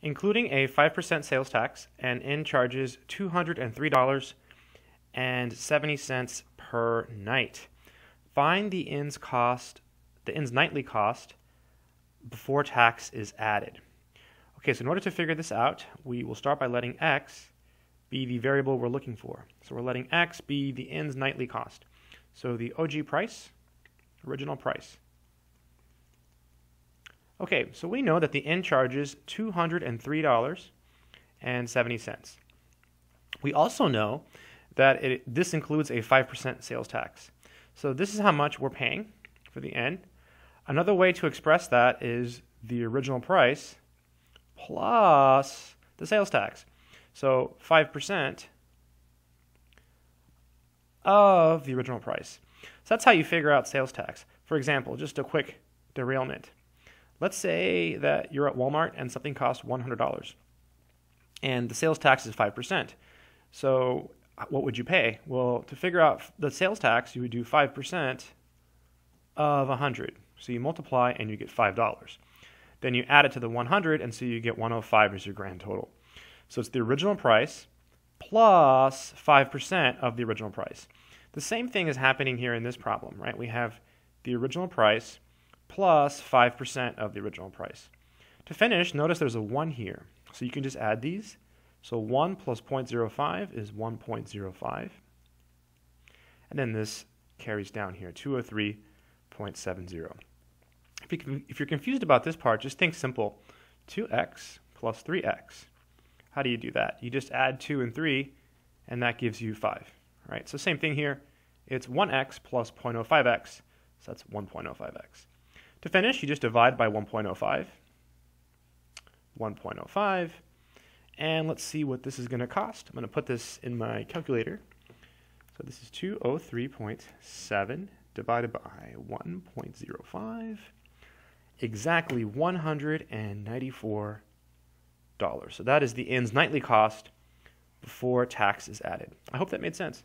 Including a 5% sales tax, an inn charges $203.70 per night. Find the inn's cost, the inn's nightly cost before tax is added. Okay, so in order to figure this out, we will start by letting x be the variable we're looking for. So we're letting x be the inn's nightly cost. So the OG price, original price. Okay, so we know that the inn charges $203.70. We also know that it, this includes a 5% sales tax. So this is how much we're paying for the inn. Another way to express that is the original price plus the sales tax. So 5% of the original price. So that's how you figure out sales tax. For example, just a quick derailment. Let's say that you're at Walmart and something costs $100 and the sales tax is 5%. So what would you pay? Well, to figure out the sales tax, you would do 5% of 100. So you multiply and you get $5. Then you add it to the 100 and so you get 105 as your grand total. So it's the original price plus 5% of the original price. The same thing is happening here in this problem, right? We have the original price plus 5% of the original price. To finish, notice there's a 1 here. So you can just add these. So 1 plus 0.05 is 1.05. And then this carries down here, 203.70. If, you, if you're confused about this part, just think simple. 2x plus 3x. How do you do that? You just add 2 and 3, and that gives you 5. Right? So same thing here. It's 1x plus 0.05x, so that's 1.05x. To finish, you just divide by 1.05. 1.05. And let's see what this is going to cost. I'm going to put this in my calculator. So this is 203.7 divided by 1.05. Exactly $194. So that is the inn's nightly cost before tax is added. I hope that made sense.